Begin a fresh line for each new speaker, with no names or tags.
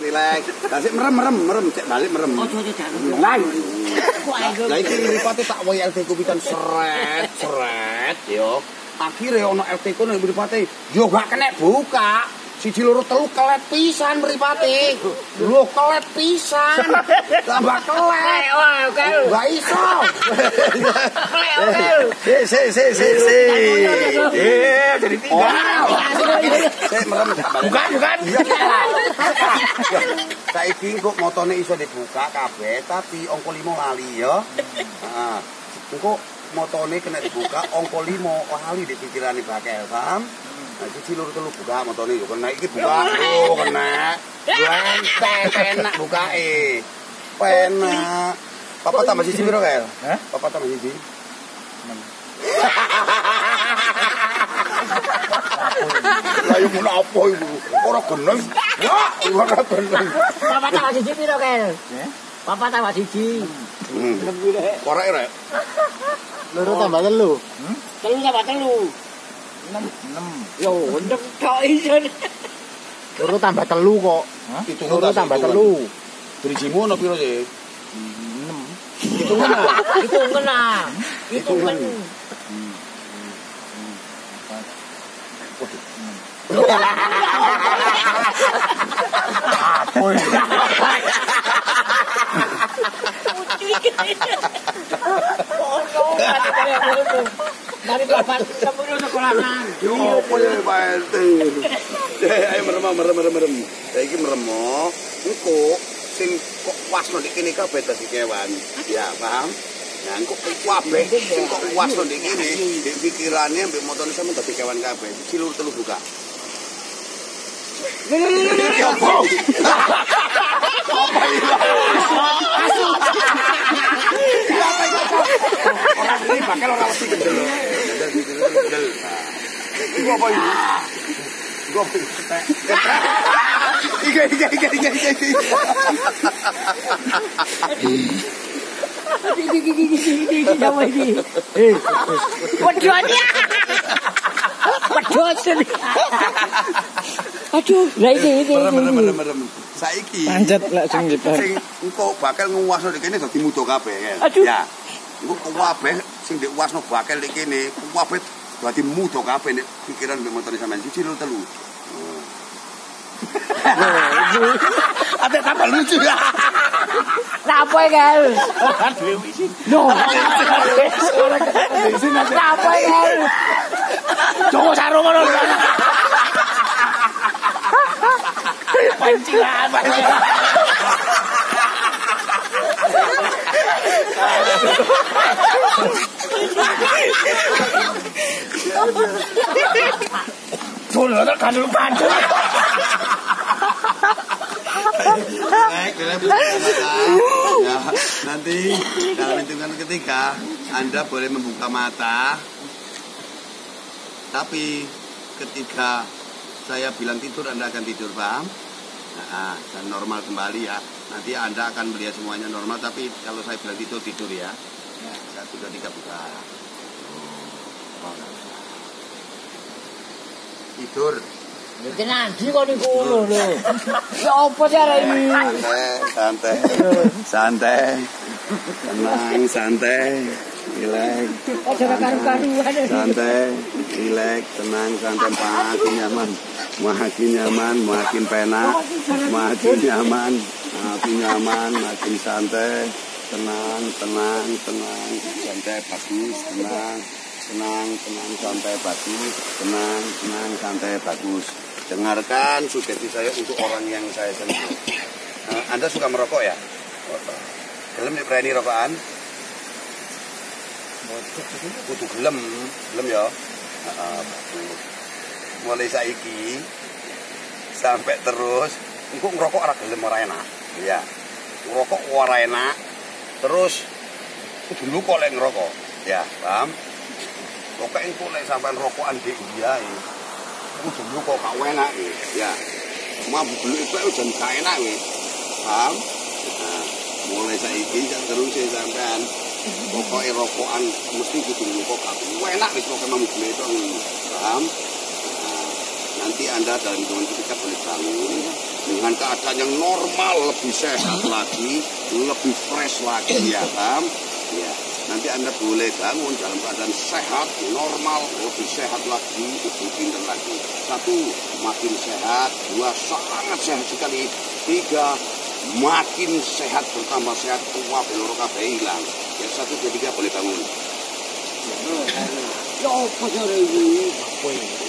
Relax. Lah sik merem merem merem cek balik merem.
Ojo ojo jangan.
Lah. Iki mripate tak wae LT ku pisan seret seret yo. Akhire ono LT ku nek mripate yo gak kena buka. Siji loro telu kelet pisan mripate. Lho kelet pisan. Tambah kelet.
Oke.
Gak iso. Si si si si si. Eh jadi balik.
Bukan, bukan.
Saiki kok motone iso dibuka kabeh tapi angka 5 lali ya. Heeh. Engko motone kena dibuka angka 5 lali di pikirane bakel, paham? Nah, iki loro telu buka motone yo kena iki buka yo kena. Lente penak bukae. Penak. Papa tambah siji piro, Kel?
Hah?
Papa tambah siji. Lah yo mun apa iku? Ora geneng. Ya, ora geneng.
Papa tambah siji piro. Papa tambah siji.
Hmm. Korek rek.
Loro tambah telu.
Telu tambah telu.
6 6.
Yo, ndek tok iso.
Loro tambah telu kok.
Itu
Loro tambah telu.
Drijimu ono piro sih?
6.
Itu ngono.
Itu ngena. Itu ngena.
Apa ya?
Dari bapak sekolahan.
Yo apa ya Pak RT? Eh ayo merem merem merem merem. Saiki merem. Engko sing kok wasno nek kene kabeh dadi kewan. Ya, paham? Nah, engko kabeh sing kok wasno nek kene, nek pikirane ambek motone sampe dadi kewan kabeh. Cilur telu buka. Apa? Orang ini bakal orang mesti gendel. Iku apa ini? Iku apa ini? Iga, iga, iga, iga, iga, iga.
Gigi gigi gigi gigi sama ini. Wedone. Wedone. Aduh, lah ini ini. Ini.
Saiki.
Pancet lah sing nyebar.
Sing engko bakal nguwasno dadi mudo kabeh kan.
Aduh.
Ya. Engko kabeh sing diuwasno bakal kabeh dadi mudo kabeh nek pikiran mbek motone sampean siji loro telu. Ada tambah lucu ya.
Napa ya, Gal? No. Napa ya, Gal?
Joko sarung ngono.
Pancingan, pancingan.
Mata. Ya, nanti dalam hitungan ketiga Anda boleh membuka mata. Tapi ketika saya bilang tidur Anda akan tidur, paham? Nah, dan normal kembali ya. Nanti Anda akan melihat semuanya normal, tapi kalau saya bilang tidur tidur ya. Ya, satu dua tiga buka. Oh, Tidur.
Kenandi kok niku ngono lho. Ya apa iki?
santai, santai, tenang, santai, relax,
Aja karu-karuan.
santai, relax, tenang, santai, makin nyaman, makin nyaman, makin penak, makin nyaman, makin nyaman, makin santai, tenang, tenang, tenang, santai, bagus, tenang, tenang, tenang, santai, bagus, tenang, tenang, santai, bagus. Dengarkan sugesti saya untuk orang yang saya sentuh. Eh, Anda suka merokok ya? Gelem nih berani rokokan? Kudu gelem, gelem ya. Mulai saiki sampai terus engko ngerokok ora gelem ora enak. Iya. Ngerokok ora enak. Terus kudu lupa lek ngerokok. Ya, paham? Pokoknya engko lek sampean rokokan di iya kudu lupa gak enak iki. Ya. Mabuk dulu itu udah gak enak wis. Paham? Nah, mulai saiki jan terus ya sampean pokoknya rokokan mesti kudu lupa gak enak wis pokoknya mabuk dulu itu paham? Nah, nanti anda dalam hitungan ketika boleh bangun dengan keadaan yang normal lebih sehat lagi lebih fresh lagi ya kan ya nanti anda boleh bangun dalam keadaan sehat normal lebih sehat lagi lebih pintar lagi. Satu makin sehat. Dua sangat sehat sekali. Tiga makin sehat bertambah sehat tua beloro kabeh hilang. Yang satu dua tiga boleh bangun.
Ya apa sih ini?